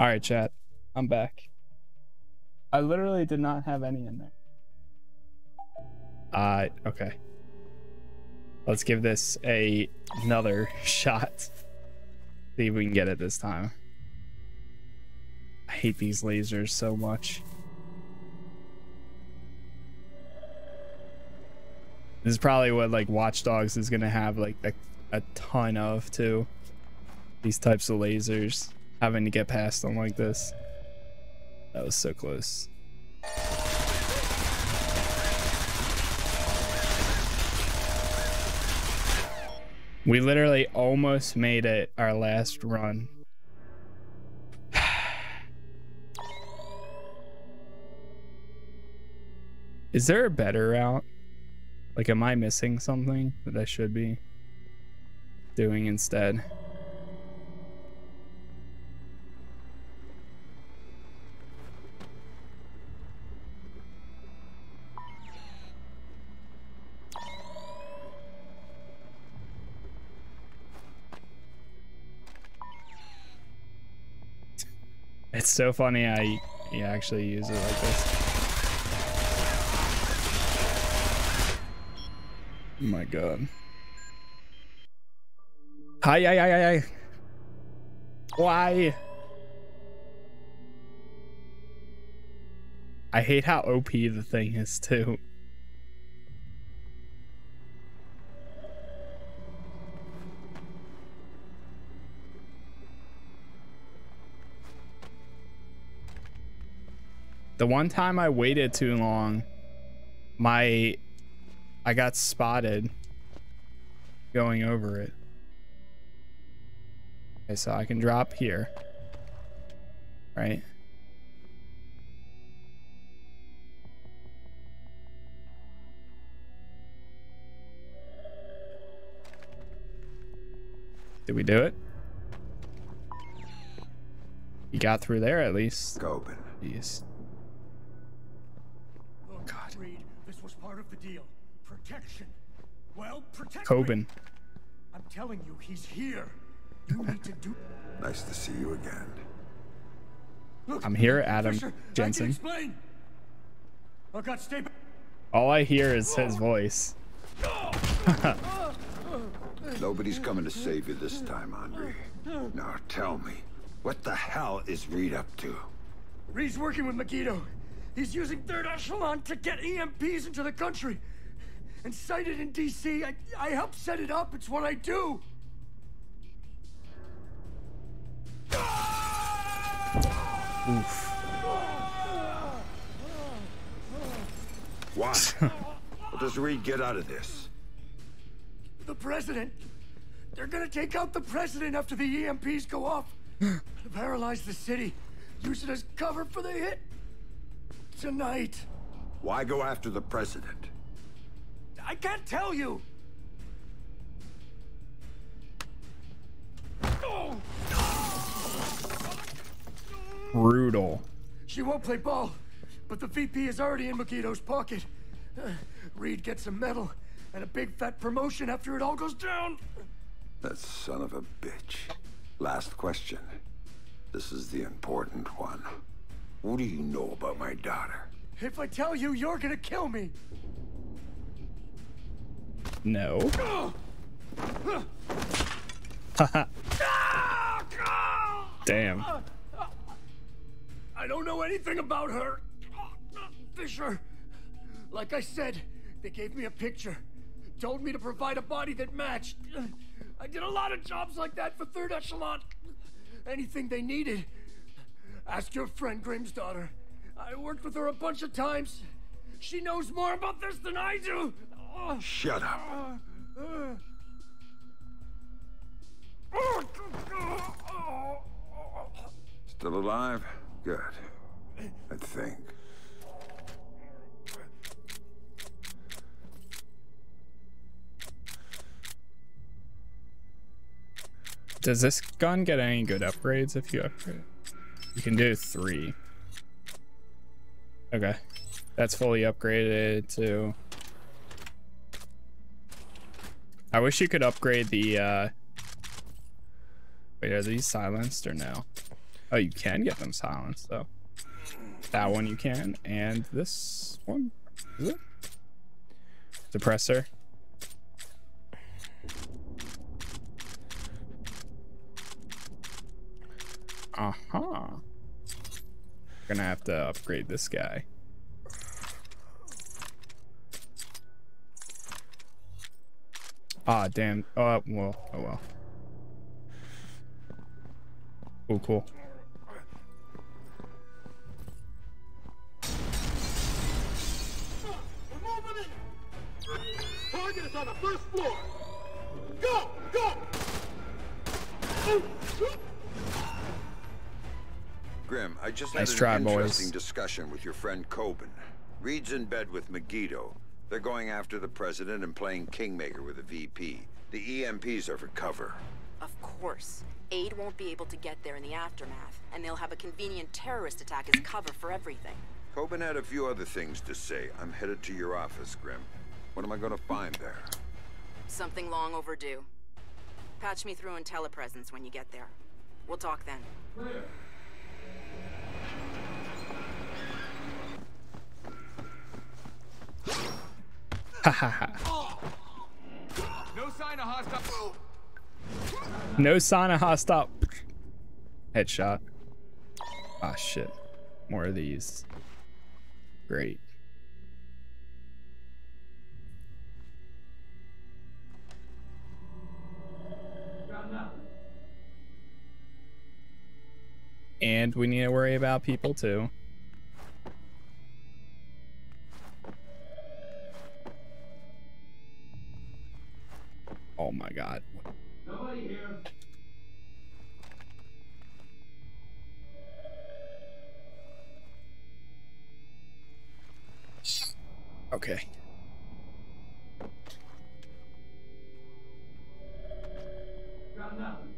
All right, chat. I'm back. I literally did not have any in there. Uh, okay. Let's give this a another shot. See if we can get it this time. I hate these lasers so much. This is probably what like Watch Dogs is gonna have like a, a ton of too. These types of lasers having to get past them like this. That was so close. We literally almost made it our last run. Is there a better route? Like, am I missing something that I should be doing instead? It's so funny I you actually use it like this. Oh my god. Hi, hi, hi, hi, hi. Why? I hate how OP the thing is too. The one time I waited too long, my I got spotted going over it. Okay, so I can drop here. Right? Did we do it? You got through there at least. Kobin. Jeez. God. Reed, this was part of the deal. Protection. Well, protect Kobin. me. I'm telling you, he's here. You need to do. Nice to see you again. Look, I'm here, Adam Fisher, I Jensen. explain. Oh, I got stay back. All I hear is his voice. Nobody's coming to save you this time, Andre. Now tell me, what the hell is Reed up to? Reed's working with Megiddo. He's using Third Echelon to get EMPs into the country. And sighted in DC, I, I help set it up. It's what I do. Oof. Why? what does Reed get out of this? The president. They're gonna take out the president after the EMPs go off. Paralyze the city. Use it as cover for the hit. Tonight. Why go after the president? I can't tell you. Brutal. She won't play ball, but the VP is already in Megiddo's pocket. Uh, Reed gets a medal and a big fat promotion after it all goes down. That son of a bitch. Last question. This is the important one. What do you know about my daughter? If I tell you, you're gonna kill me. No. Damn. I don't know anything about her. Fisher. Like I said, they gave me a picture. Told me to provide a body that matched. I did a lot of jobs like that for Third Echelon. Anything they needed. Ask your friend Grimsdottir. I worked with her a bunch of times. She knows more about this than I do. Shut up. Still alive? Good. I think. Does this gun get any good upgrades if you upgrade? You can do three. Okay. That's fully upgraded to... I wish you could upgrade the, uh... Wait, are these silenced or no? Oh, you can get them silenced, though. That one you can, and this one. Is it? Suppressor. Uh-huh. Gonna have to upgrade this guy. Ah, damn. Oh, well. Oh, well. Oh, cool. On the first floor. Go! Go! Grim, I just Nice had try, an boys. interesting discussion with your friend Kobin. Reed's in bed with Megiddo. They're going after the president and playing Kingmaker with a VP. The EMPs are for cover. Of course. Aid won't be able to get there in the aftermath, and they'll have a convenient terrorist attack as cover for everything. Kobin had a few other things to say. I'm headed to your office, Grim. What am I going to find there? Something long overdue. Patch me through in telepresence when you get there. We'll talk then. No sign of hostile. No sign of hostile. Headshot. Ah, shit. More of these. Great. And we need to worry about people too. Oh my god. Nobody here. Okay. Got nothing.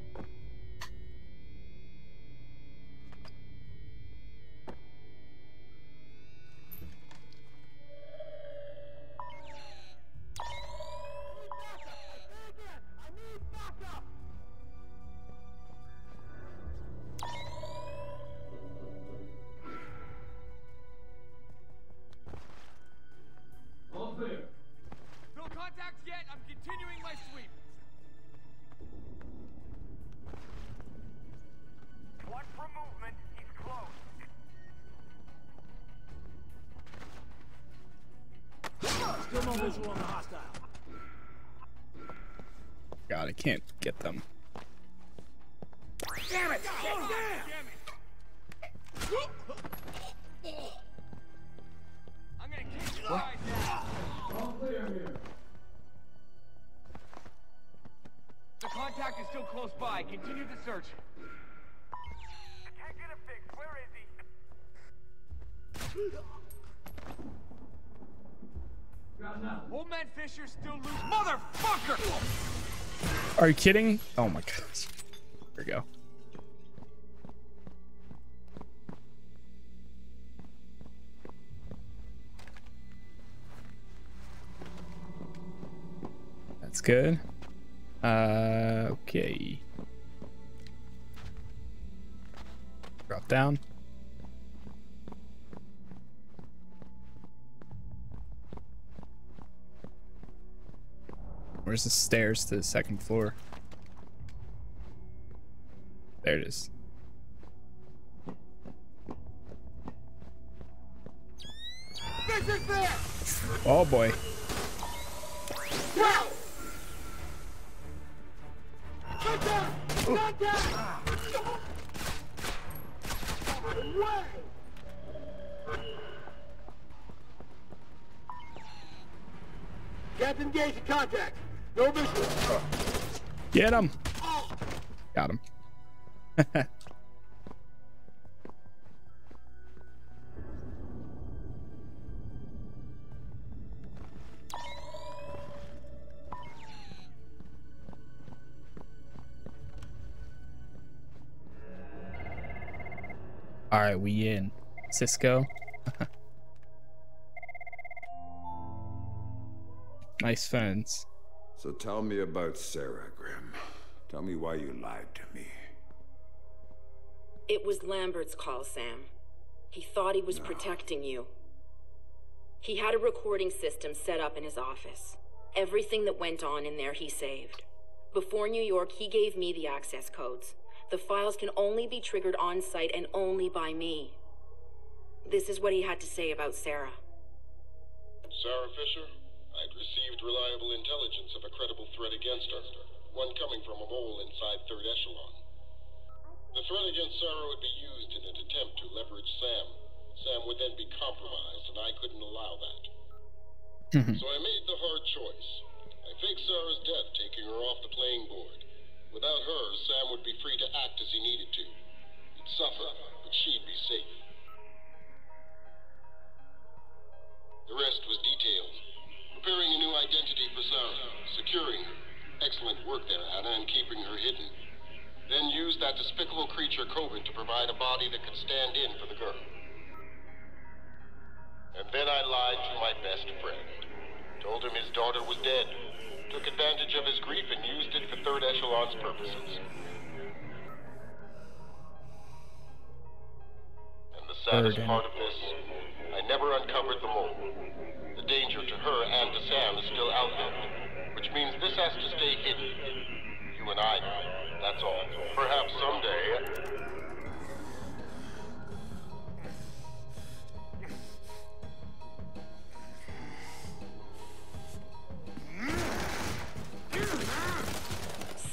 Visual on the hostile. God, I can't get them. Damn it! Damn I'm gonna kick your clear here. The contact is still close by. Continue the search. Man Fisher still loose. Motherfucker! Are you kidding? Oh my gosh. Here we go. That's good. Uh, okay. Drop down. Where's the stairs to the second floor? There it is. Oh boy. Wow! Oh. Contact! Contact! Away! Can't engage in contact. No visual. Get him. Got him. All right, we in. Cisco. nice fence. So tell me about Sarah, Grim. Tell me why you lied to me. It was Lambert's call, Sam. He thought he was protecting you. He had a recording system set up in his office. Everything that went on in there he saved. Before New York, he gave me the access codes. The files can only be triggered on site and only by me. This is what he had to say about Sarah. Sarah Fisher, I'd received reliable intelligence of a credible threat against her, one coming from a mole inside Third Echelon. The threat against Sarah would be used in an attempt to leverage Sam. Sam would then be compromised, and I couldn't allow that. Mm-hmm. so I made the hard choice. I faked Sarah's death, taking her off the playing board. Without her, Sam would be free to act as he needed to. He'd suffer, but she'd be safe. The rest was detailed. Preparing a new identity for Sarah, securing her. Excellent work there, Anna, in keeping her hidden. Then used that despicable creature, Kobin, to provide a body that could stand in for the girl. And then I lied to my best friend. Told him his daughter was dead. Took advantage of his grief and used it for Third Echelon's purposes. And the saddest part of this, I never uncovered the mole. The danger to her and to Sam is still out there, which means this has to stay hidden. You and I. That's all. Perhaps someday.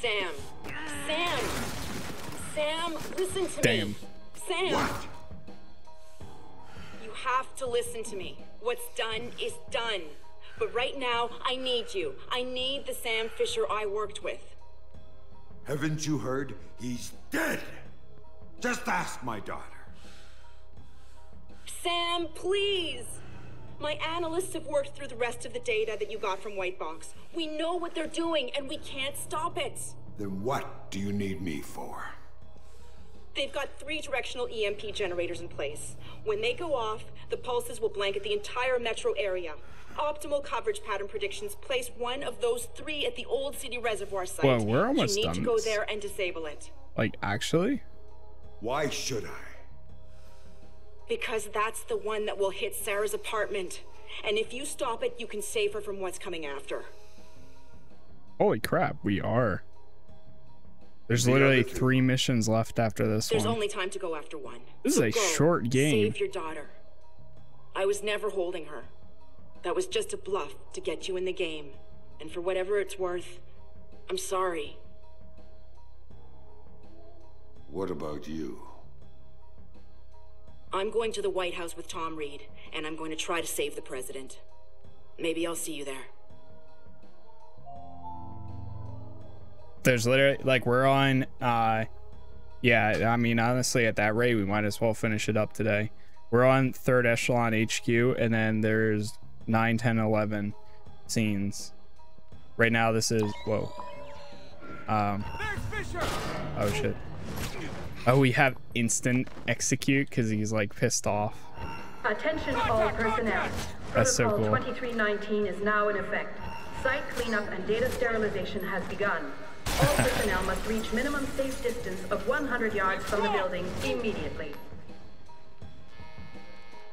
Sam. Sam. Sam, listen to Damn. me. Sam. You have to listen to me. What's done is done. But right now, I need you. I need the Sam Fisher I worked with. Haven't you heard? He's dead. Just ask my daughter. Sam, please! My analysts have worked through the rest of the data that you got from White Box. We know what they're doing, and we can't stop it. Then what do you need me for? They've got three directional EMP generators in place. When they go off, the pulses will blanket the entire metro area. Optimal coverage pattern predictions place one of those three at the Old City Reservoir site. Well, we're almost You need done to go this. there and disable it. Like, actually? Why should I? Because that's the one that will hit Sarah's apartment. And if you stop it, you can save her from what's coming after. Holy crap, we are. There's The literally three missions left after this There's one. only time to go after one. This is a go. short game. Save your daughter. I was never holding her. That was just a bluff to get you in the game. And for whatever it's worth, I'm sorry. What about you? I'm going to the White House with Tom Reed, and I'm going to try to save the president. Maybe I'll see you there. There's literally like we're on uh yeah, I mean honestly at that rate we might as well finish it up today. We're on third echelon HQ and then there's 9, 10, 11 scenes. Right now this is whoa. Um oh shit. Oh we have instant execute because he's like pissed off. Attention all personnel. That's so Protocol cool. 2319 is now in effect. Site cleanup and data sterilization has begun. All personnel must reach minimum safe distance of 100 yards from the building immediately.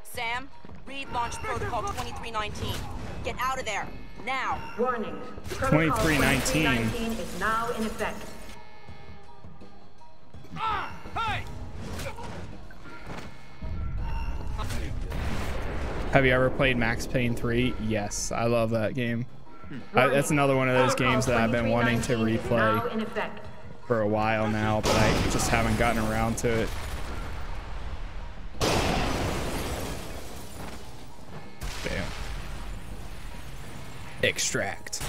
Sam, Reed launch Protocol 2319. Get out of there, now! Warning. Protocol 2319. 2319 is now in effect. Ah! Hey! Have you ever played Max Payne 3? Yes, I love that game. I, that's another one of those games that I've been wanting to 2319 is Now replay for a while now, but I just haven't gotten around to it. Damn. Extract.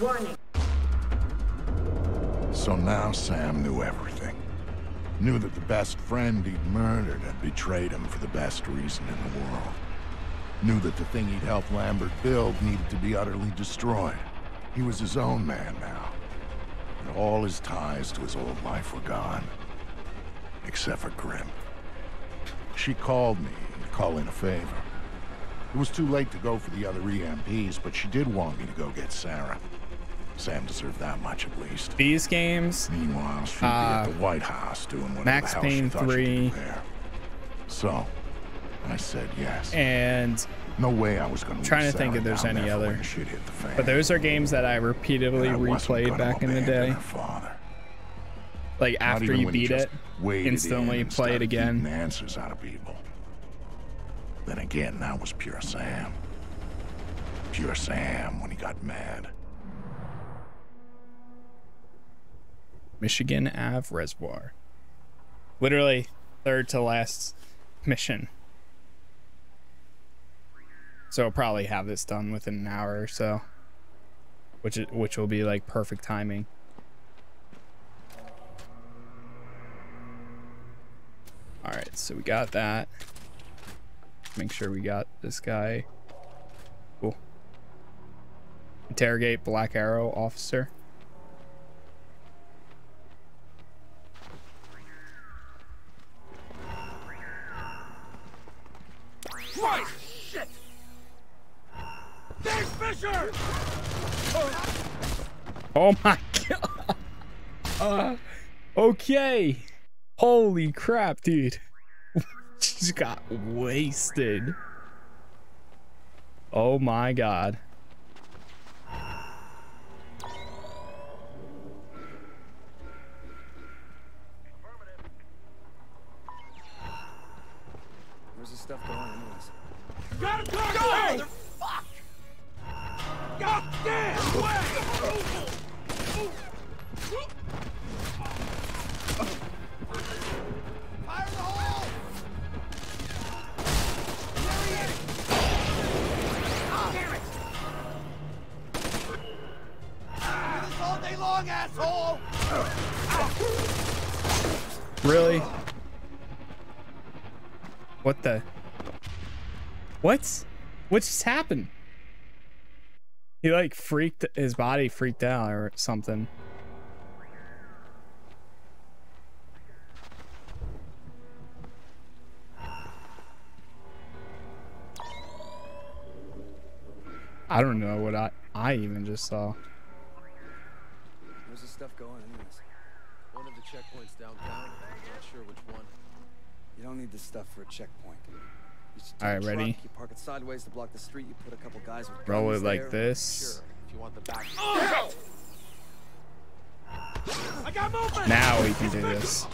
Warning. So now Sam knew everything. Knew that the best friend he'd murdered had betrayed him for the best reason in the world. Knew that the thing he'd helped Lambert build needed to be utterly destroyed. He was his own man now. And all his ties to his old life were gone. Except for Grim. She called me to call in a favor. It was too late to go for the other EMPs, but she did want me to go get Sarah. Sam deserved that much at least. These games, Meanwhile, she'd Uh, be at the White House doing whatever Max the hell she Payne thought she could 3. do there. So, I said yes. and no way I was going to trying to think if there's any other. the. But those are games that I repeatedly I replayed back in the day. father. Like after you beat it, waded in instantly play it again. answers out of people. Then again, that was pure Sam. Pure Sam when he got mad. Michigan Ave Reservoir. Literally third to last mission. So I'll probably have this done within an hour or so. Which which will be like perfect timing. Alright, so we got that. Make sure we got this guy. Cool. Interrogate Black Arrow officer. Oh my god. Uh, okay. Holy crap, dude. Just got wasted. Oh my god. Really? What the? What? What just happened? He like freaked, his body freaked out or something. I don't know what I, I even just saw. Where's this stuff going anyways? One of the checkpoints downtown. Not sure which one. You don't need this stuff for a checkpoint. You just take All a right, truck, ready? You park it sideways to block the street. You put a couple guys with Roll it like there. this. Sure, if you want the back. I got movement! Now we can do this.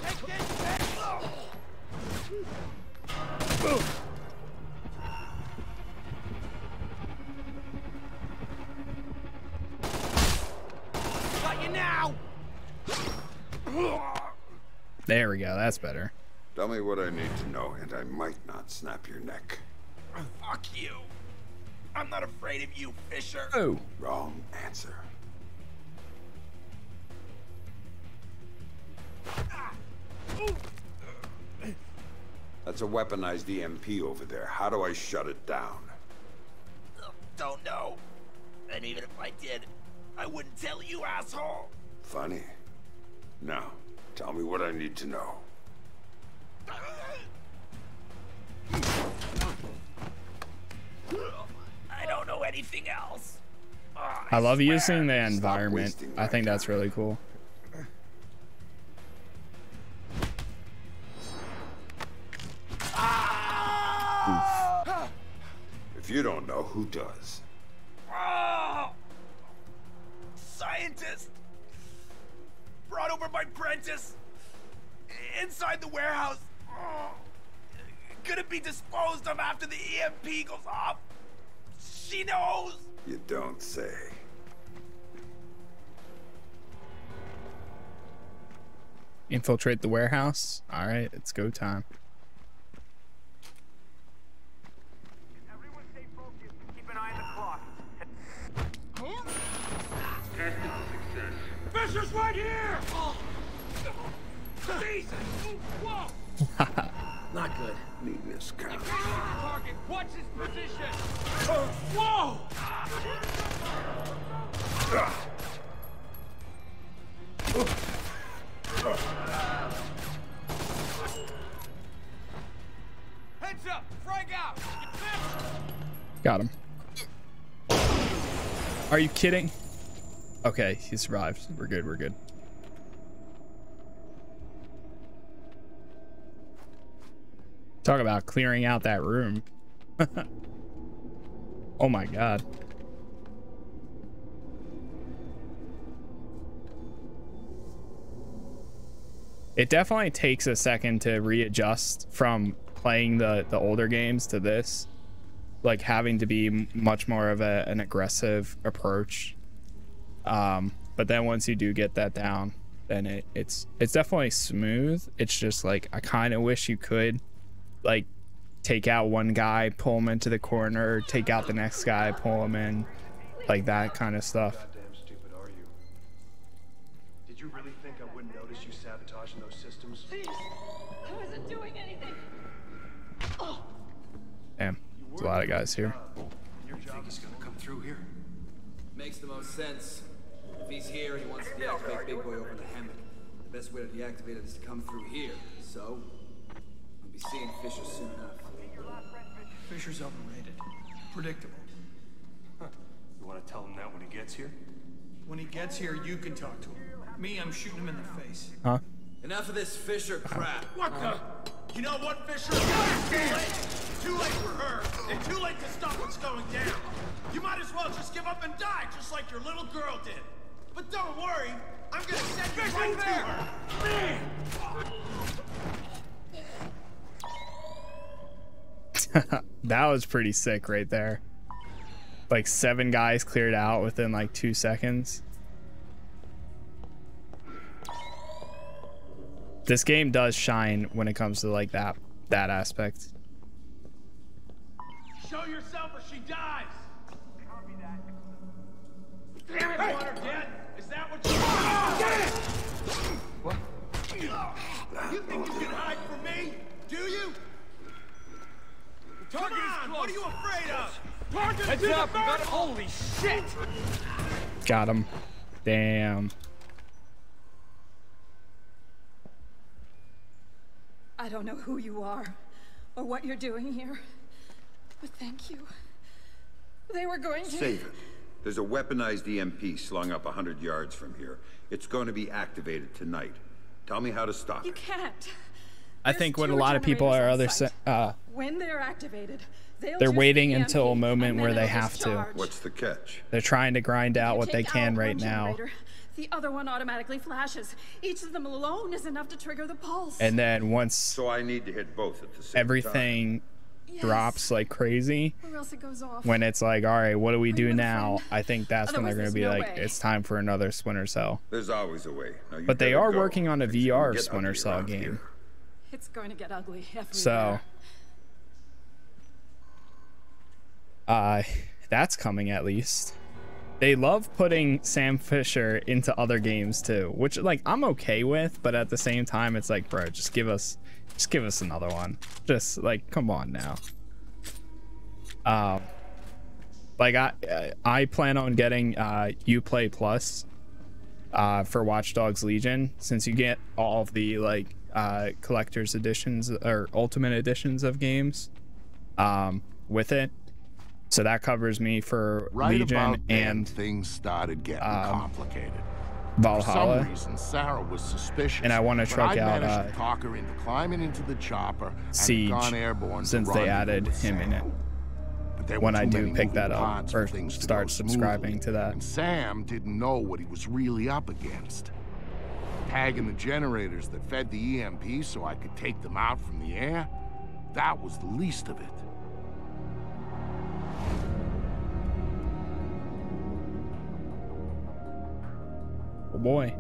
Got you now! There we go. That's better. Tell me what I need to know, and I might not snap your neck. Oh, fuck you! I'm not afraid of you, Fisher! Oh. Wrong answer. That's a weaponized EMP over there. How do I shut it down? Don't know. And even if I did, I wouldn't tell you, asshole! Funny. Now, tell me what I need to know. Anything else. Ah, I love swear. using the environment. I think that's really cool. If you don't know, who does? Oh! Scientist! Brought over by Prentice! Inside the warehouse! Oh. Gonna be disposed of after the EMP goes off! She knows! You don't say. Infiltrate the warehouse. All right, it's go time. Everyone stay focused. Keep an eye on the clock. Fisher's right here! Jesus! Whoa! Not good. Neatness counts. Target, watch his position. Whoa! Heads up, frag out. Got him. Are you kidding? Okay, he survived. We're good, we're good. Talk about clearing out that room. oh my god. It definitely takes a second to readjust from playing the the older games to this like having to be much more of a, an aggressive approach um but then once you do get that down then it, it's it's definitely smooth it's just like i kind of wish you could like take out one guy pull him into the corner take out the next guy pull him in like that kind of stuff Goddamn stupid are you? Did you really think I wouldn't notice you sabotaging those systems? I wasn't doing anything. Oh. damn there's a lot of guys here Your job is gonna come through here. Makes the most sense. If he's here and he wants to deactivate Big Boy over the hammock, the best way to deactivate it is to come through here. So, we'll be seeing Fisher soon enough. Fisher's overrated. Predictable. You want to tell him that when he gets here? When he gets here, you can talk to him. Me, I'm shooting him in the face. huh Enough of this Fisher crap. What the? You know what, Fisher? Too late. Too late for her, and too late to stop what's going down. You might as well just give up and die, just like your little girl did. But don't worry, I'm gonna send you right to her. that was pretty sick right there. Like seven guys cleared out within like two seconds. This game does shine when it comes to like that that aspect. Show yourself or she dies. Damn it, want her dead? Is that what you ah! want? Get it! What? You think you can hide from me? Do you? Come on, what are you afraid of? Target Heads up, we got holy shit! Got him. Damn. I don't know who you are or what you're doing here, but thank you. They were going to. Save it. There's a weaponized EMP slung up a hundred yards from here. It's going to be activated tonight. Tell me how to stop You it. You can't. I think what a lot of people are other uh When they're activated, they'll they're waiting until a moment where they have to. What's the catch? They're trying to grind out what they can right now. The other one automatically flashes. Each of them alone is enough to trigger the pulse. And then once So I need to hit both at the same time. everything Yes. drops like crazy, Or else it goes off. when it's like, all right, what do we do now? I think that's when they're going to be there's like, way. it's time for another Splinter Cell. There's always a way. Now you But they are go. working on a VR get Splinter ugly Cell game. here. It's going to get ugly everywhere. So, uh, that's coming at least. They love putting Sam Fisher into other games too, which like I'm okay with, but at the same time, it's like, bro, just give us, just give us another one. Just like, come on now. Um, like I, I plan on getting uh UPlay Plus, uh, for Watch Dogs Legion, since you get all of the like uh collector's editions or ultimate editions of games, um, with it. So that covers me for Right Legion and things started getting um, complicated. Valhalla. For some reason, Sarah was suspicious. And I wanna but truck I out, uh, to talk her into climbing into the chopper Siege, since they added him in it. When I do pick that up or start subscribing smoothly, to that. Sam didn't know what he was really up against. Tagging the generators that fed the EMP so I could take them out from the air, that was the least of it. Oh boy.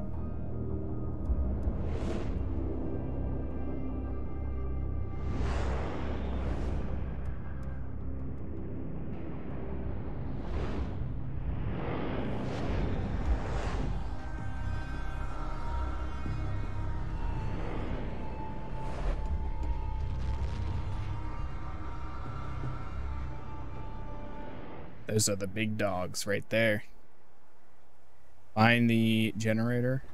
Those are the big dogs right there. Find the generator.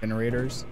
Generators.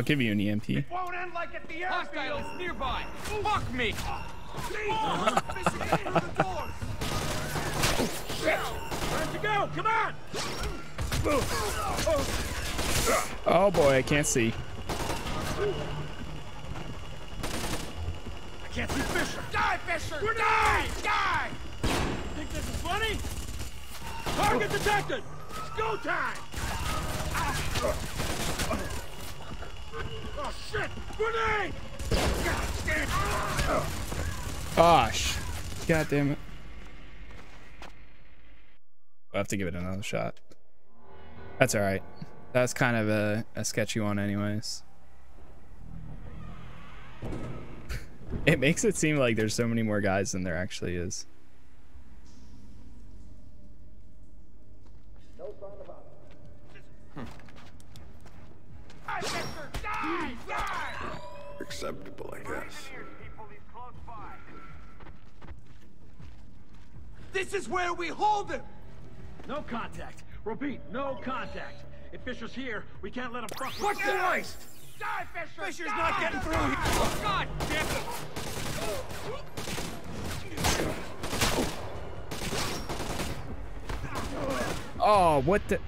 I'll give you an EMP. Won't end like at the Hostile is nearby. Fuck me! Jesus! Fisher, get through the doors. Time to go. Come on. Oh boy, I can't see. I can't see Fisher. Die, Fisher! Die! Die! Think this is funny? Target detected! It's go time! Ah. Oh, shit! Grenade! God damn it! Gosh. God damn it. I'll have to give it another shot. That's alright. That's kind of a, a sketchy one anyways. It makes it seem like there's so many more guys than there actually is. This is where we hold him! No contact. Repeat, no contact. If Fisher's here, we can't let him fuck with What's us. the noise? Die, Fisher! Fisher's Die! not getting through here! Oh, God damn it! Oh, what the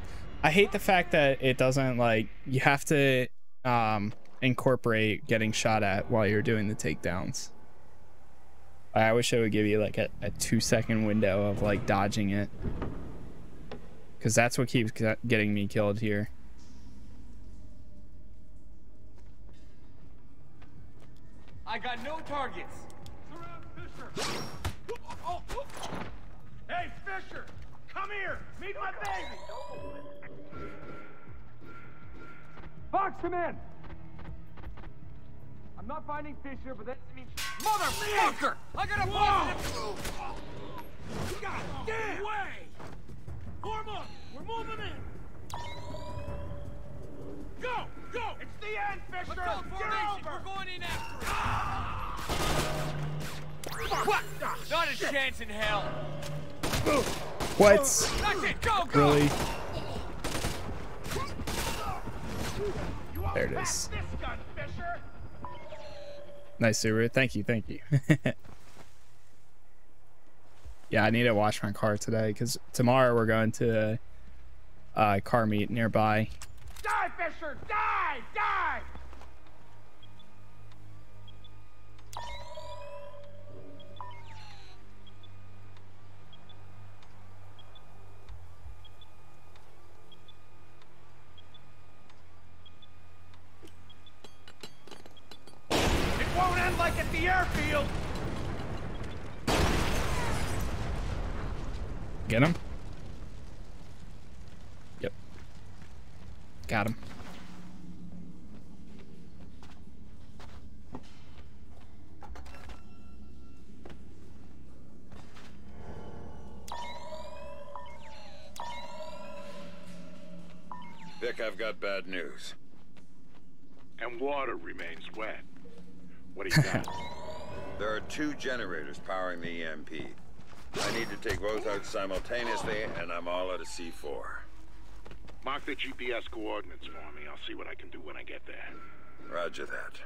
I hate the fact that it doesn't like you have to um incorporate getting shot at while you're doing the takedowns. I wish it would give you like a, a two second window of like dodging it. Cause that's what keeps getting me killed here. I got no targets. Surround Fisher! Oh, oh. Hey, Fisher! Come here! Meet my baby! Box him in! I'm not finding Fisher, but that means... Motherfucker! I got a positive... God damn! Way! Form up! We're moving in! Go! Go! It's the end, Fisher! Let's go, Get formation! over! We're going in after it! Ah! What? Ah, not a chance in hell! What? That's it! Go, go! Really? There it pass is. Nice Subaru. Thank you, thank you. yeah, I need to wash my car today because tomorrow we're going to a car meet nearby. Die, Fisher! Die! Die! Get him? Yep. Got him. Vic, I've got bad news. And water remains wet. What do you got? There are two generators powering the EMP. I need to take both out simultaneously, and I'm all out of C4. Mark the GPS coordinates for me. I'll see what I can do when I get there. Roger that.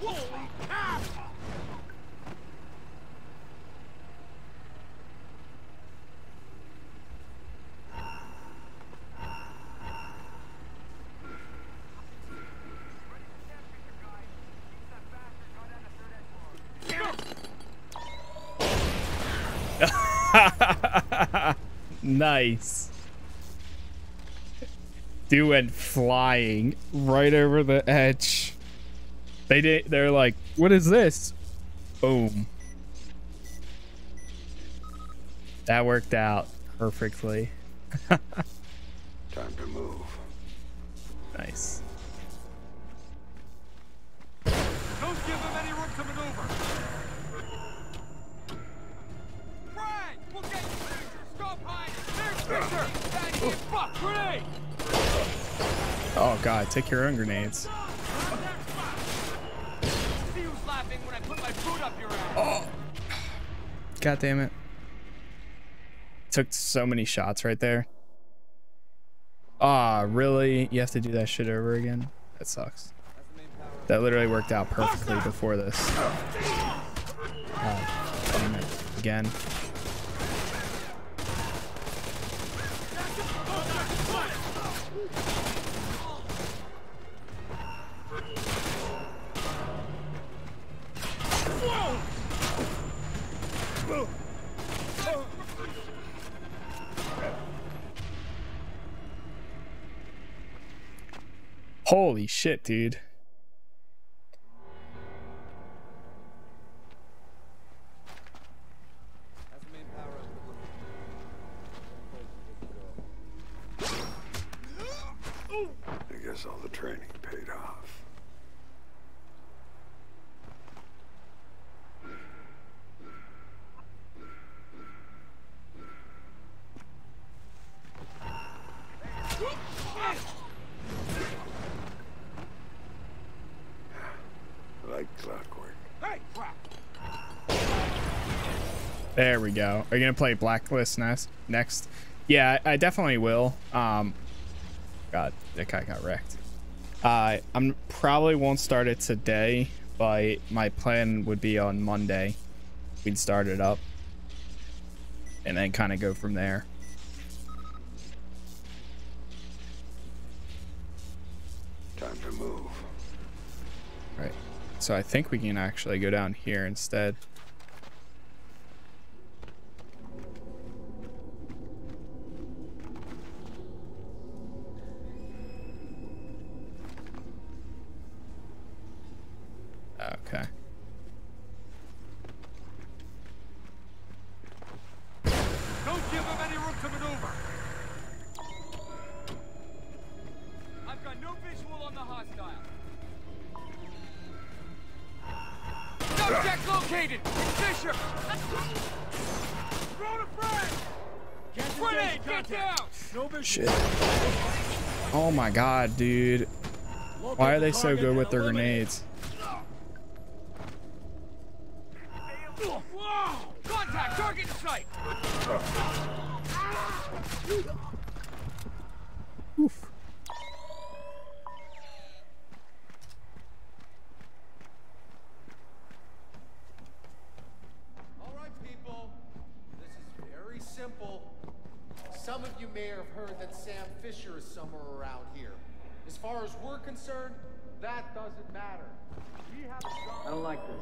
Holy cow! Nice. Dude went flying right over the edge. They did. They're like, "What is this?" Boom. That worked out perfectly. take your own grenades. See who's laughing when I put my boot up your ass. Oh. God damn it. Took so many shots right there. Ah, really? You have to do that shit over again? That sucks. That literally worked out perfectly before this. Oh, damn it. Again. Holy shit, dude. Are you gonna play Blacklist next? Next? Yeah, I definitely will. Um, God, that guy got wrecked. Uh, I'm probably won't start it today, but my plan would be on Monday. We'd start it up, and then kind of go from there. Time to move. Right. So I think we can actually go down here instead. Dude. Why are they so good with their grenades? Contact, target. All right, people. This is very simple. Some of you may have heard that Sam Fisher is somewhere around here. As far as we're concerned, that doesn't matter. We have a job. I don't like this.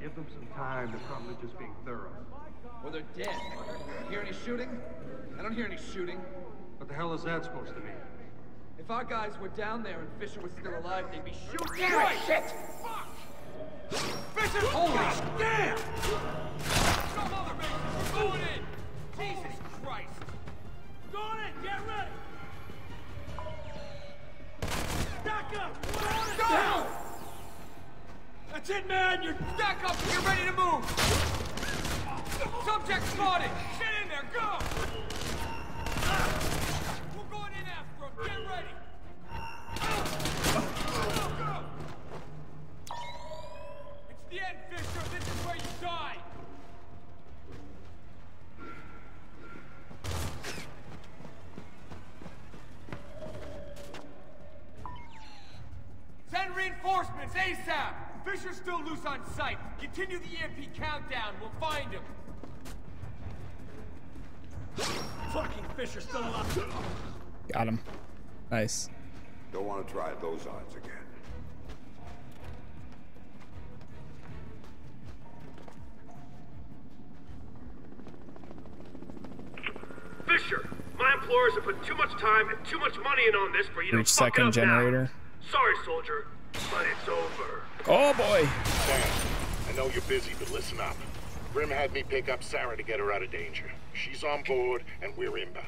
Give them some time. They're probably just being thorough. Well, they're dead. You hear any shooting? I don't hear any shooting. What the hell is that supposed to mean? If our guys were down there and Fisher was still alive, they'd be shooting. Damn it! Shit! Fisher! Holy damn! Some other bases. We're going in. Jesus Christ. Going in. Get ready. Back up. Down! That's it, man! You're Stack up and you're ready to move. Subject spotted. Get in there. Go. We're reinforcements ASAP. Fisher's still loose on sight. Continue the EMP countdown. We'll find him. fucking Fisher still alive. Got him. Nice. Don't want to try those odds again. Fisher, my employers have put too much time and too much money in on this for you Reach to fuck it second up now. Sorry, soldier, but it's over. Oh boy. Sam, I know you're busy, but listen up. Grim had me pick up Sarah to get her out of danger. She's on board, and we're inbound.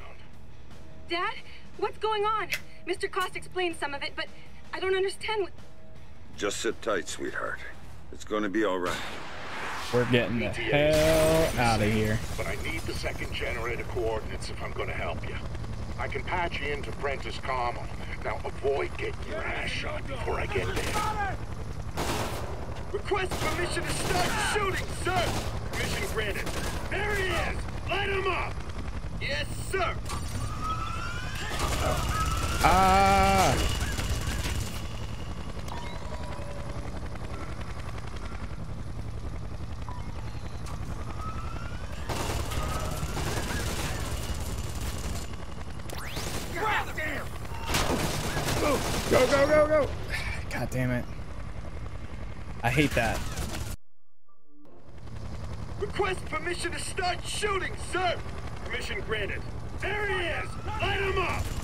Dad, what's going on? Mr. Coste explained some of it, but I don't understand what... Just sit tight, sweetheart. It's going to be all right. We're getting the hell out of here. But I need the second generator coordinates if I'm gonna help you. I can patch you into Prentice Carmel. Now avoid getting your ass shot before I get there. Request permission to start shooting, sir! Permission granted. There he is! Light him up! Yes, sir! Ah! Go, go, go, go! God damn it. I hate that. Request permission to start shooting, sir! Permission granted. There he is! Light him up!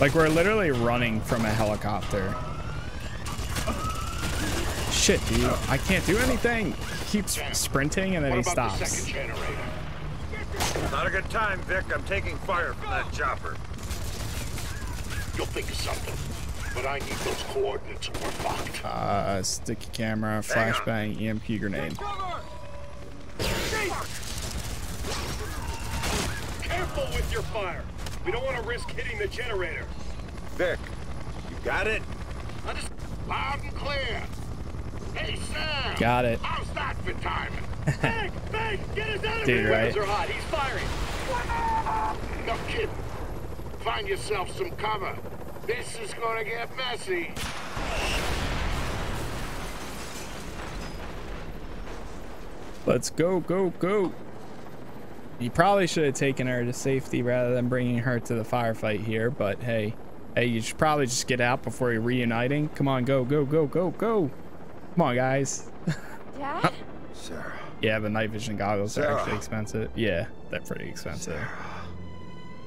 Like we're literally running from a helicopter. Shit, dude. I can't do anything. He keeps sprinting and then he stops. Not a good time, Vic. I'm taking fire from that chopper. You'll think of something. But I need those coordinates or we're fucked. Uh, sticky camera, flashbang, EMP grenade. Careful with your fire! We don't want to risk hitting the generator. Vic, you got it? I just loud and clear. Hey, Sam. Got it. How's that for timing? Bang! Bang! Get us out of Dude, here! right? Weapons are hot. He's firing. No kidding. Find yourself some cover. This is gonna get messy. Let's go, go, go. You probably should have taken her to safety rather than bringing her to the firefight here, but hey. Hey, you should probably just get out before you're reuniting. Come on, go, go, go, go, go. Come on, guys. Dad? Sarah. Yeah, the night vision goggles are Sarah. actually expensive. Yeah, they're pretty expensive.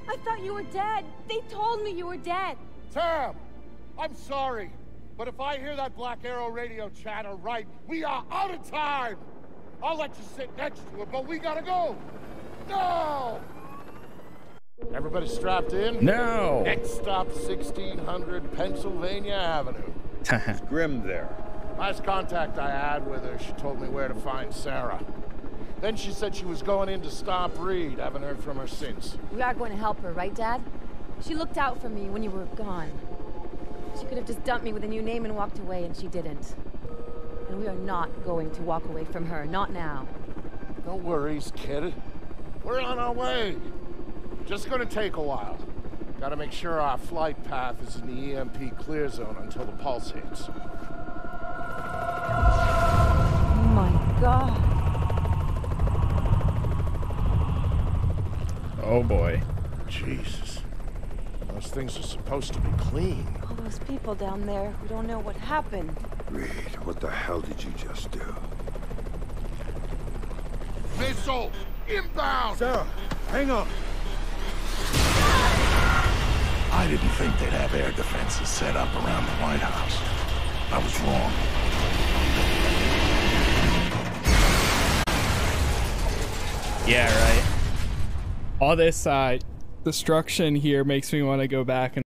I thought you were dead. They told me you were dead. Sam, I'm sorry, but if I hear that Black Arrow radio chatter right, we are out of time. I'll let you sit next to it, but we gotta go. No! Everybody strapped in? No. Next stop, 1600 Pennsylvania Avenue. It's grim there. Last contact I had with her, she told me where to find Sarah. Then she said she was going in to stop Reed. I Haven't heard from her since. We are going to help her, right, Dad? She looked out for me when you were gone. She could have just dumped me with a new name and walked away, and she didn't. And we are not going to walk away from her. Not now. No worries, kid. We're on our way. Just gonna take a while. Gotta make sure our flight path is in the EMP clear zone until the pulse hits. God. Oh boy. Jesus. Those things are supposed to be clean. All those people down there who don't know what happened. Reed, what the hell did you just do? Missile! Inbound! Sarah, hang on. I didn't think they'd have air defenses set up around the White House. I was wrong. Yeah, right. All this uh, destruction here makes me want to go back and